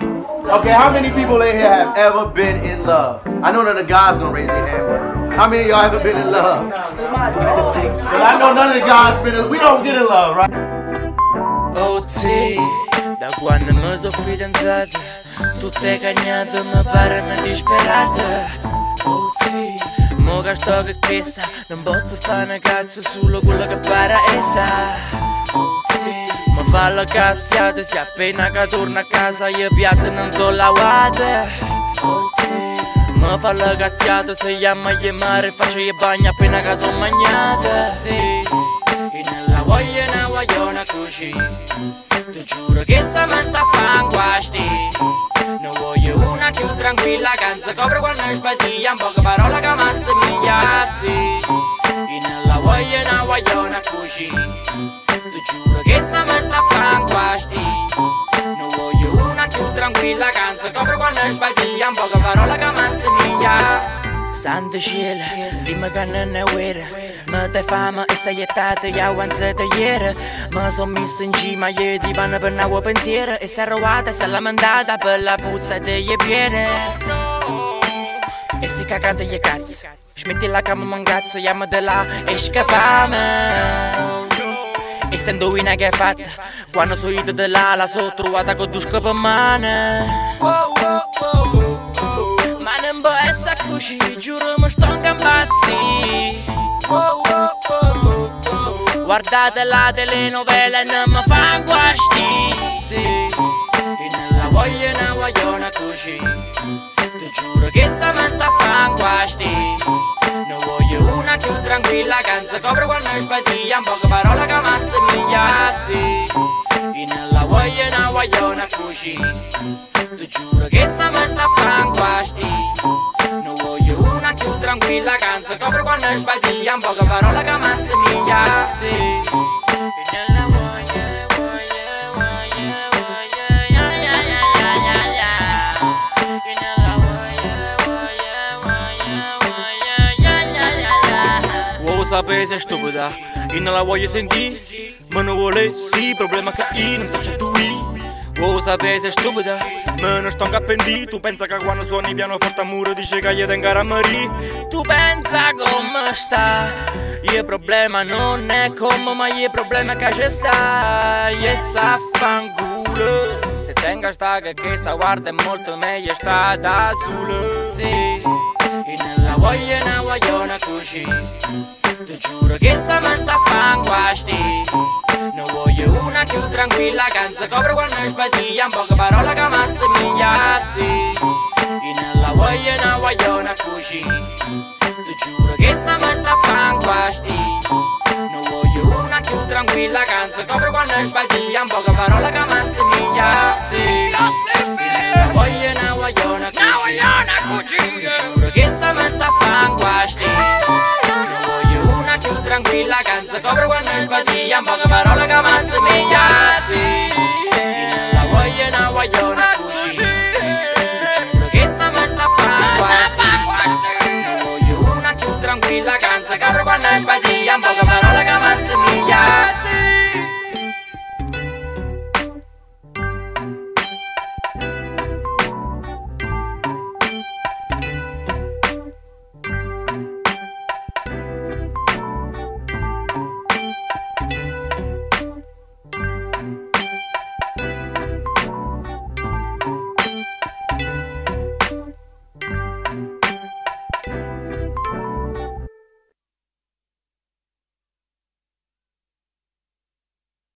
Okay, how many people in here have ever been in love? I know none of the guys gonna raise their hand, but how many of y'all ever been in love? I know none of the guys been in We don't get in love, right? Oh disperata Oh sì, mo che sto che cressa Non posso fare una cazzo solo quello che essa Oh sì, mi fa la cazziata Se appena che torna a casa io piatto non so lavate. Oh sì, mi fa la cazziata Se chiama gli mare faccio gli bagno appena che sono magnata Sì, e nella voglia una guagliona così. Ti giuro che Samantha fa un guasti Non voglio una più tranquilla si copre quando sbadiglia Un poche parole che mi assomiglia Sì, e nella voglia una guagliona così Ti giuro che Samantha fa un guasti Non voglio una più tranquilla che non si copre quando sbadiglia Un poche parole che mi assomiglia Santa cielo, dimmi che non è vero Mi dai fame e sei jettata io avanzata ieri Mi son messo in cima io di vanno per nuovo pensiero E si è rovata e si è lamentata per la puzza degli piedi E si cagando gli cazzo Smetti la cama mangazzo, chiama di là e scappiamo E se indovina che hai fatto Quando sono io di là la sono trovata con due mano. Ma non può essere così, giuro mi sto ingambazzi Guardate la telenovela e non mi fa guasti. Sì, e nella voglia una guagliona così. Ti giuro che Samantha fa guasti. Non una più tranquilla che non si copre quando sbadiglia Un poche parole che mi assomiglia Sì, nella voglia una guagliona così? Ti giuro che Samantha fa guasti. Non voglio una più tranquilla che non copre quando sbadiglia Un poche parole che mi assomiglia Sì, sapere sei stupida E non la voglio sentire Ma non vuole sì, problema che io non so tu. Vuoi sapere sei stupida Ma non sto capendo Tu pensa che quando suoni pianoforte a muro Dice che gli tengo a morire Tu pensa come sta Il problema non è come Ma il problema è che c'è sta. E sa fanculo Se tenga sta che che sa guarda è molto meglio sta da solo. Sì E nella voglia una guagliona così Ti giuro che Samantha fa guasti Non voglio una più tranquilla che non si copre quando sbadiglia Un poche parole che mi assomiglia Sì E nella voglia una guagliona così. Ti giuro che Samantha fa guasti Non voglio una più tranquilla che non si copre quando sbadiglia Un poche parole che mi assomiglia Sì E nella voglia una guagliona così se cobra cuando espadillan, van a parar la cama semilla, sí. Y la voy en agua yo no escuché. Tranquila, cansa, carro cuando espadillan, poco más.